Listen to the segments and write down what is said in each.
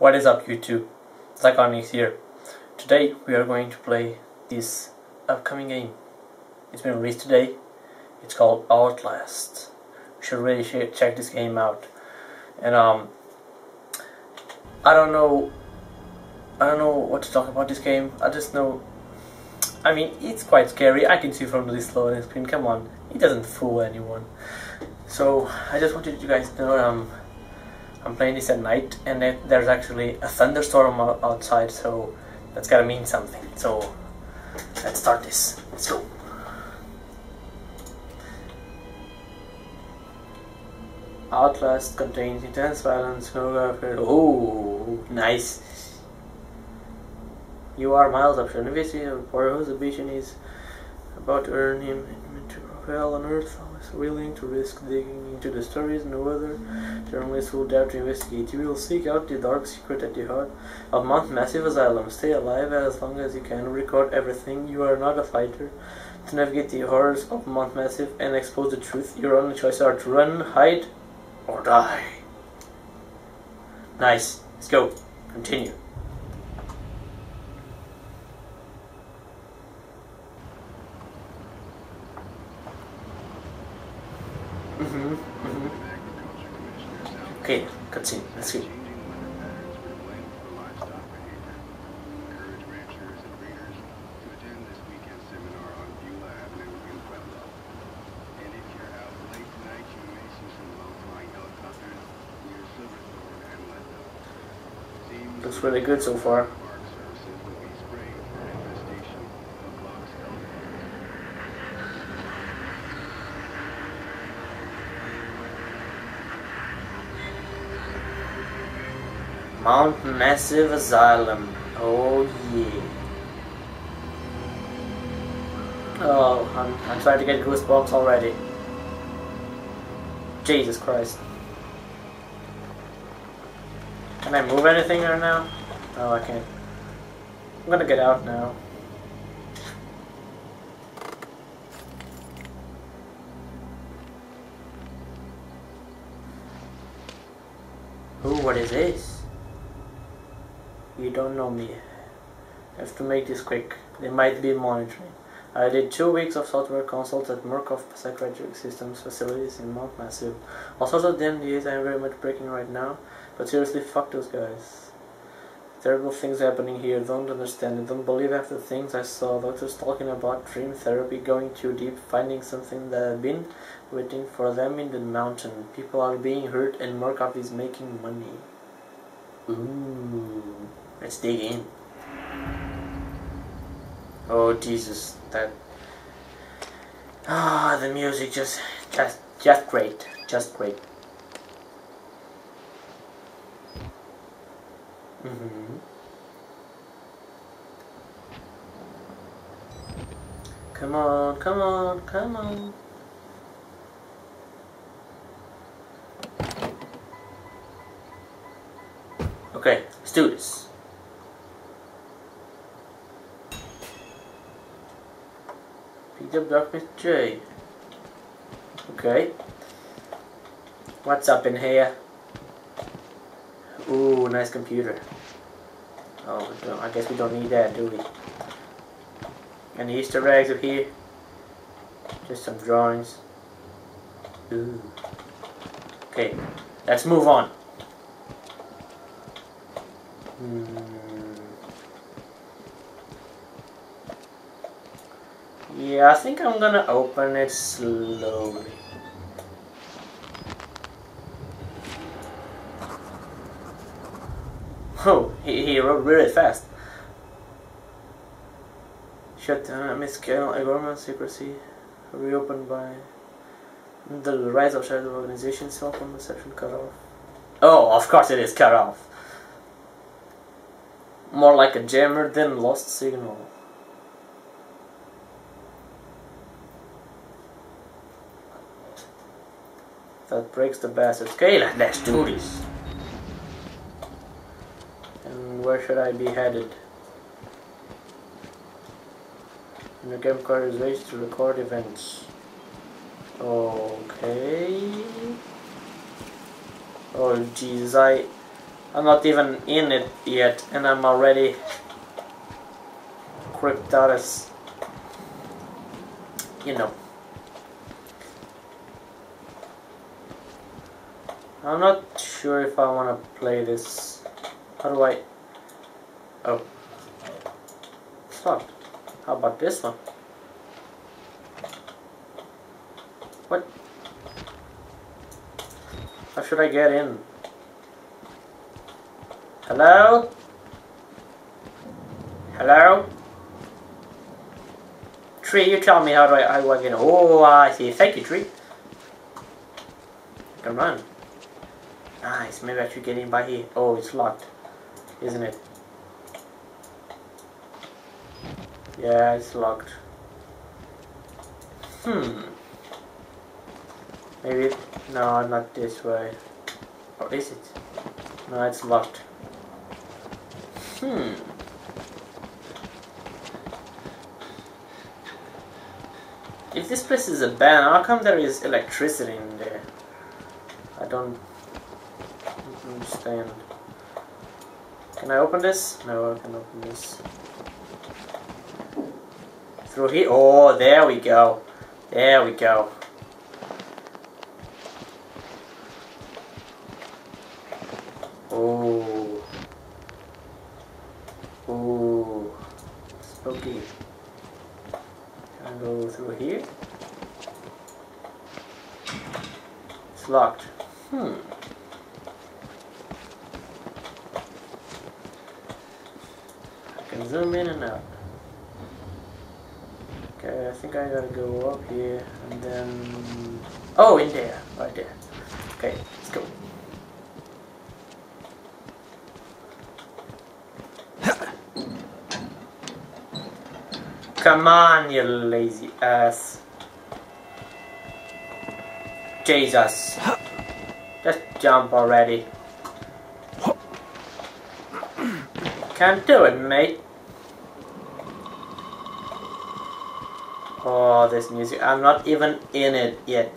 What is up YouTube? Zyconix here. Today we are going to play this upcoming game. It's been released today. It's called Outlast. You should really check this game out. And um, I don't know, I don't know what to talk about this game. I just know, I mean, it's quite scary. I can see from this loading screen. Come on, it doesn't fool anyone. So I just wanted you guys to know um I'm playing this at night and it, there's actually a thunderstorm outside so that's gotta mean something. So let's start this. Let's go. Outlast contains intense violence oh nice. You are Miles Upshur investigating for whose ambition is about to earn him to propel on earth willing to risk digging into the stories no other journalist will dare to investigate. You will seek out the dark secret at the heart of Mount Massive Asylum. Stay alive as long as you can. Record everything. You are not a fighter. To navigate the horrors of Mount Massive and expose the truth, your only choices are to run, hide, or die. Nice. Let's go. Continue. Mm-hmm. Mm-hmm. Okay, cutscene. Let's see. Looks really good so far. Mount Massive Asylum. Oh yeah. Oh, I'm, I'm to get goosebumps already. Jesus Christ. Can I move anything right now? Oh, I can't. I'm gonna get out now. Ooh, what is this? You don't know me. I have to make this quick. They might be monitoring. I did two weeks of software consults at Murkoff Psychiatric Systems facilities in Mount Massive. All sorts of DMDs I am very much breaking right now, but seriously, fuck those guys. Terrible things happening here, don't understand it, don't believe half the things I saw. Doctors talking about dream therapy, going too deep, finding something that had been waiting for them in the mountain. People are being hurt and Murkoff is making money. Ooh. Let's dig in. Oh Jesus, that ah, the music just, just, just great, just great. Mm hmm Come on, come on, come on. Okay, let's do this. Up Darkness J. Okay. What's up in here? Ooh, nice computer. Oh, I guess we don't need that, do we? Any Easter eggs up here? Just some drawings. Ooh. Okay, let's move on. Hmm. Yeah, I think I'm gonna open it slowly. Oh, he, he wrote really fast. Shut down, miss miscale, government secrecy, reopened by the rise of shadow organizations, cell phone reception cut off. Oh, of course it is cut off. More like a jammer than lost signal. That breaks the bastard. scale. let's do this. And where should I be headed? And the game card is raised to record events. Okay. Oh jeez, I I'm not even in it yet, and I'm already creeped out as, you know. I'm not sure if I want to play this. How do I... Oh. Locked. How about this one? What? How should I get in? Hello? Hello? Tree, you tell me how do I, how do I get in? Oh, I see. Thank you, Tree. Can run. Nice, maybe I should get in by here. Oh, it's locked, isn't it? Yeah, it's locked. Hmm. Maybe, no, not this way. Or is it? No, it's locked. Hmm. If this place is a ban, how come there is electricity in there? I don't understand. Can I open this? No, I can open this. Through here? Oh, there we go. There we go. Oh. Oh. Spooky. Can I go through here? It's locked. Hmm. Can zoom in and out. Okay, I think I gotta go up here and then... Oh, in there, right there. Okay, let's go. Come on, you lazy ass. Jesus. Just jump already. Can't do it, mate. Oh, this music. I'm not even in it yet.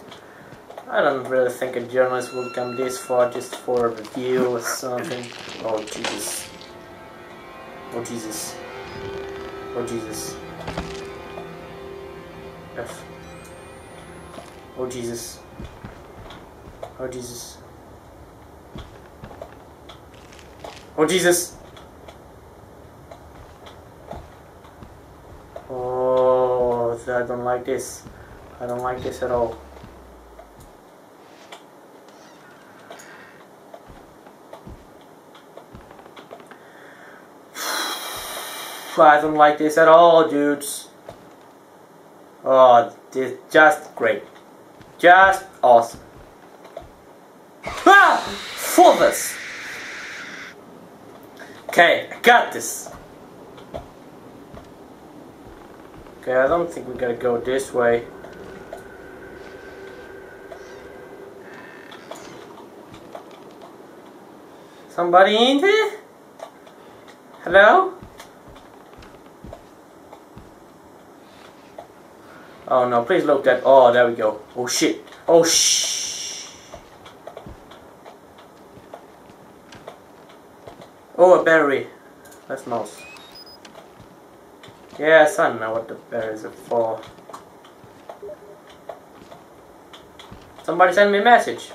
I don't really think a journalist will come this far just for a review or something. Oh, Jesus. Oh, Jesus. Oh, Jesus. F. Oh, Jesus. Oh, Jesus. Oh, Jesus. I don't like this. I don't like this at all. I don't like this at all, dudes. Oh, this just great. Just awesome. Ah! For this. Okay, I got this. Okay, I don't think we gotta go this way. Somebody in there? Hello? Oh no, please look that. Oh, there we go. Oh shit. Oh shh. Oh, a battery. That's nice. Yes, I know what the berries are for. Somebody send me a message.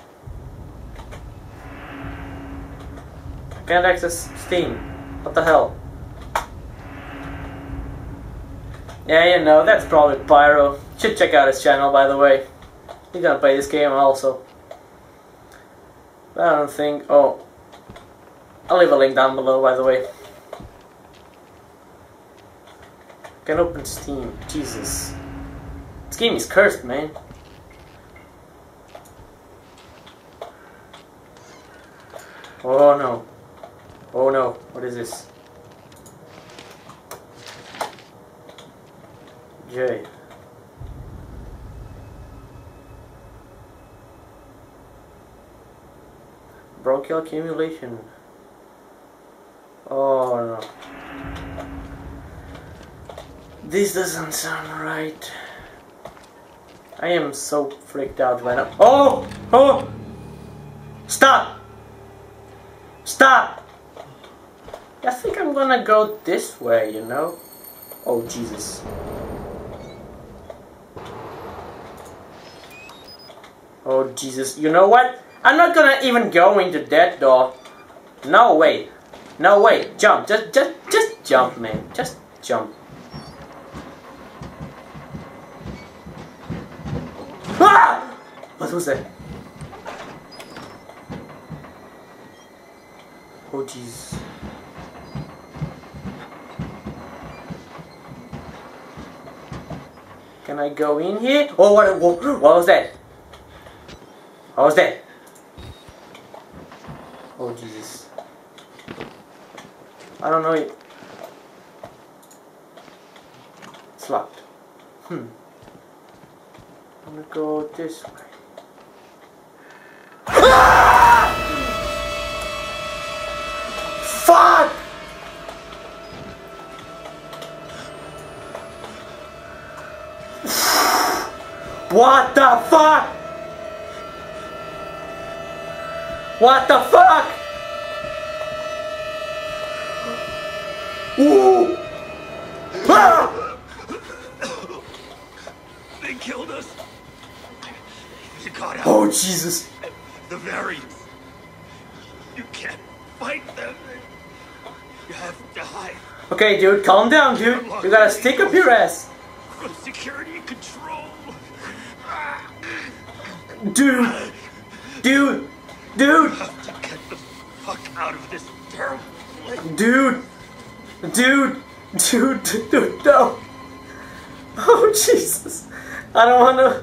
I can't access Steam. What the hell? Yeah, you know, that's probably Pyro. Should check out his channel, by the way. He's gonna play this game also. I don't think... Oh. I'll leave a link down below, by the way. Can open Steam. Jesus. This game is cursed, man. Oh no. Oh no. What is this? J. Bronchial accumulation. Oh no. This doesn't sound right. I am so freaked out right now. Oh! Oh! Stop! Stop! I think I'm gonna go this way, you know? Oh, Jesus. Oh, Jesus. You know what? I'm not gonna even go into that door. No way. No way. Jump. Just, just, just jump, man. Just jump. What was that? Oh, jeez. Can I go in here? Oh, what, what, what was that? What was that? Oh, Jesus. I don't know it. It's locked. Hmm. I'm gonna go this way. What the fuck? What the fuck? Ooh! Ah! Got out. Oh Jesus! The very. You can't fight them. You have to hide Okay, dude, calm down, dude. You gotta stick up your ass, security control. dude, dude, dude, get the fuck out of this terrible place. dude, dude, dude, dude, no. Oh Jesus! I don't wanna.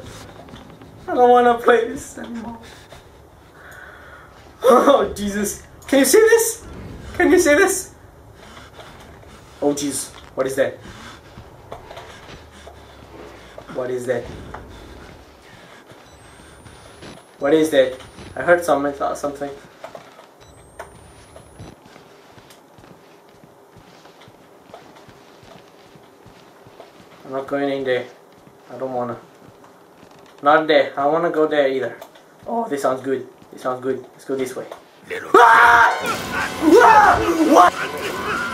I don't wanna play this anymore. Oh Jesus! Can you see this? Can you see this? Oh jeez, what is that? What is that? What is that? I heard something. Thought something. I'm not going in there. I don't wanna. Not there. I don't wanna go there either. Oh, this sounds good. This sounds good. Let's go this way. Little Ah! Ah! What?